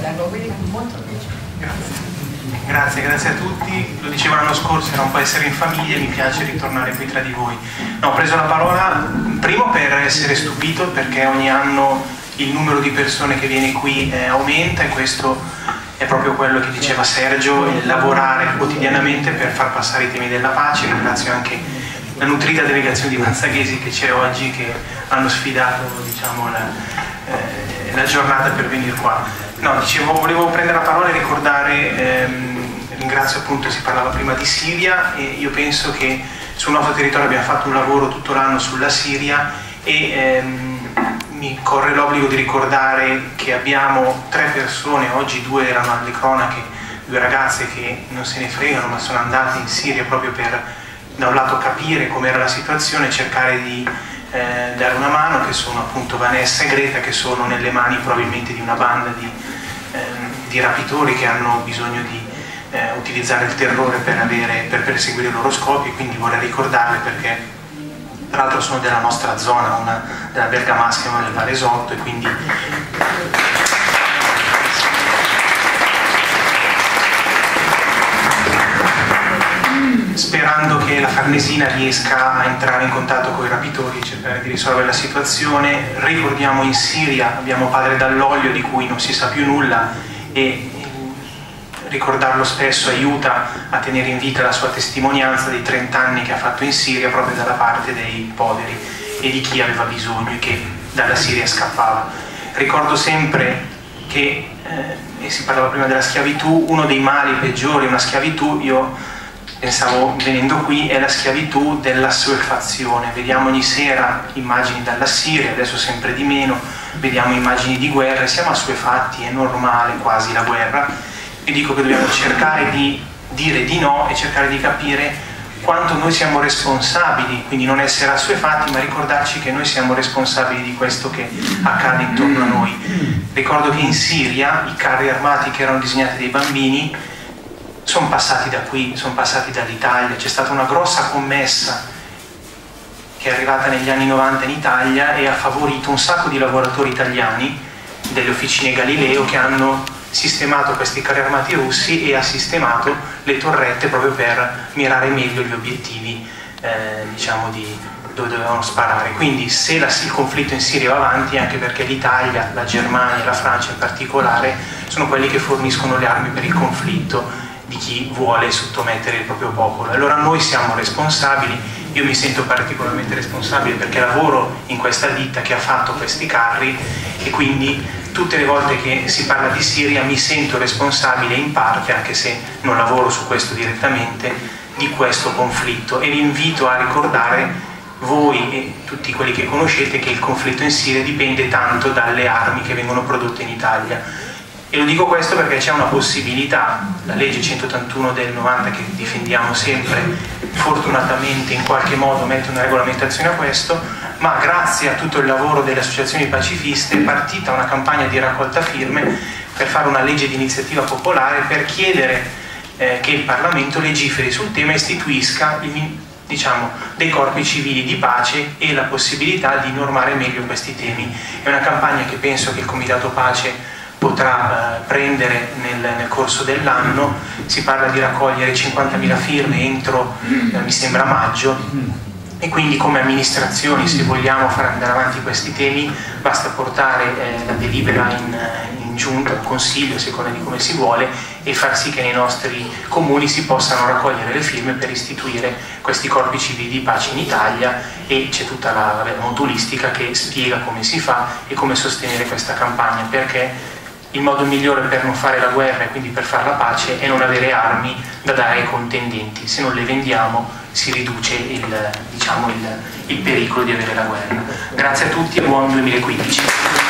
leggerlo, quindi molto piacere. Grazie. Grazie, a tutti. Lo dicevo l'anno scorso, era un po' essere in famiglia mi piace ritornare qui tra di voi. No, ho preso la parola primo per essere stupito perché ogni anno il numero di persone che viene qui eh, aumenta e questo è proprio quello che diceva Sergio, lavorare quotidianamente per far passare i temi della pace. Ringrazio anche la nutrita delegazione di Manzaghesi che c'è oggi che hanno sfidato diciamo, la, eh, la giornata per venire qua. No, dicevo, volevo prendere la parola e ricordare, ehm, ringrazio appunto, si parlava prima di Siria e io penso che sul nostro territorio abbiamo fatto un lavoro tutto l'anno sulla Siria e ehm, mi corre l'obbligo di ricordare che abbiamo tre persone, oggi due erano alle cronache, due ragazze che non se ne fregano ma sono andate in Siria proprio per da un lato capire com'era la situazione cercare di eh, dare una mano, che sono appunto Vanessa e Greta, che sono nelle mani probabilmente di una banda di, eh, di rapitori che hanno bisogno di eh, utilizzare il terrore per, avere, per perseguire i loro scopi, quindi vorrei ricordarle perché tra l'altro sono della nostra zona, una, della Bergamasca, una del Varesotto e quindi sperando che la Farnesina riesca a entrare in contatto con i rapitori e cercare di risolvere la situazione. Ricordiamo in Siria abbiamo padre Dall'Olio di cui non si sa più nulla e ricordarlo spesso aiuta a tenere in vita la sua testimonianza dei 30 anni che ha fatto in Siria proprio dalla parte dei poveri e di chi aveva bisogno e che dalla Siria scappava. Ricordo sempre che, eh, e si parlava prima della schiavitù, uno dei mali peggiori, una schiavitù, io pensavo venendo qui, è la schiavitù dell'assuefazione. Vediamo ogni sera immagini dalla Siria, adesso sempre di meno, vediamo immagini di guerra, siamo assuefatti, è normale quasi la guerra. E dico che dobbiamo cercare di dire di no e cercare di capire quanto noi siamo responsabili, quindi non essere assuefatti, ma ricordarci che noi siamo responsabili di questo che accade intorno a noi. Ricordo che in Siria i carri armati che erano disegnati dai bambini sono passati da qui, sono passati dall'Italia, c'è stata una grossa commessa che è arrivata negli anni 90 in Italia e ha favorito un sacco di lavoratori italiani delle officine Galileo che hanno sistemato questi carri armati russi e ha sistemato le torrette proprio per mirare meglio gli obiettivi eh, diciamo di dove dovevano sparare. Quindi se la, il conflitto in Siria va avanti anche perché l'Italia, la Germania la Francia in particolare sono quelli che forniscono le armi per il conflitto di chi vuole sottomettere il proprio popolo. Allora noi siamo responsabili, io mi sento particolarmente responsabile perché lavoro in questa ditta che ha fatto questi carri e quindi tutte le volte che si parla di Siria mi sento responsabile in parte, anche se non lavoro su questo direttamente, di questo conflitto e vi invito a ricordare voi e tutti quelli che conoscete che il conflitto in Siria dipende tanto dalle armi che vengono prodotte in Italia e lo dico questo perché c'è una possibilità, la legge 181 del 90 che difendiamo sempre, fortunatamente in qualche modo mette una regolamentazione a questo, ma grazie a tutto il lavoro delle associazioni pacifiste è partita una campagna di raccolta firme per fare una legge di iniziativa popolare per chiedere eh, che il Parlamento legiferi sul tema e istituisca il, diciamo, dei corpi civili di pace e la possibilità di normare meglio questi temi. È una campagna che penso che il Comitato Pace potrà eh, prendere nel, nel corso dell'anno, si parla di raccogliere 50.000 firme entro, eh, mi sembra, maggio. E quindi come amministrazioni se vogliamo far andare avanti questi temi basta portare eh, la delibera in, in giunta, in consiglio, a seconda di come si vuole e far sì che nei nostri comuni si possano raccogliere le firme per istituire questi corpi civili di pace in Italia. E c'è tutta la, la modulistica che spiega come si fa e come sostenere questa campagna. Perché il modo migliore per non fare la guerra e quindi per fare la pace è non avere armi da dare ai contendenti, se non le vendiamo si riduce il, diciamo, il, il pericolo di avere la guerra. Grazie a tutti e buon 2015.